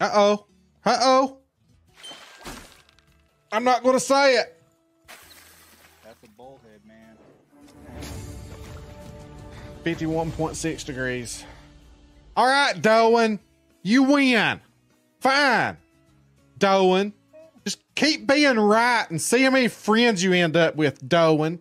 Uh oh. Uh oh. I'm not going to say it. That's a bullhead, man. 51.6 degrees. All right, Doan. You win. Fine. Doan. Just keep being right and see how many friends you end up with, Doan.